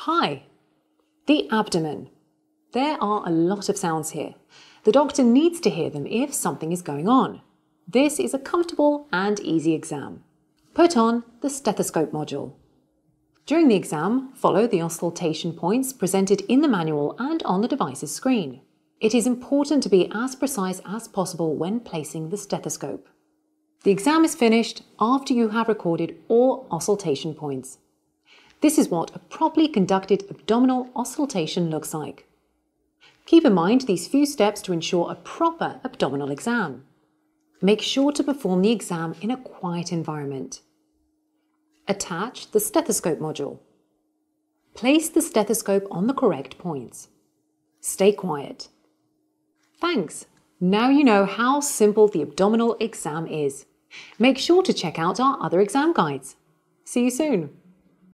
Hi. The abdomen. There are a lot of sounds here. The doctor needs to hear them if something is going on. This is a comfortable and easy exam. Put on the stethoscope module. During the exam, follow the auscultation points presented in the manual and on the device's screen. It is important to be as precise as possible when placing the stethoscope. The exam is finished after you have recorded all auscultation points. This is what a properly conducted abdominal auscultation looks like. Keep in mind these few steps to ensure a proper abdominal exam. Make sure to perform the exam in a quiet environment. Attach the stethoscope module. Place the stethoscope on the correct points. Stay quiet. Thanks. Now you know how simple the abdominal exam is. Make sure to check out our other exam guides. See you soon.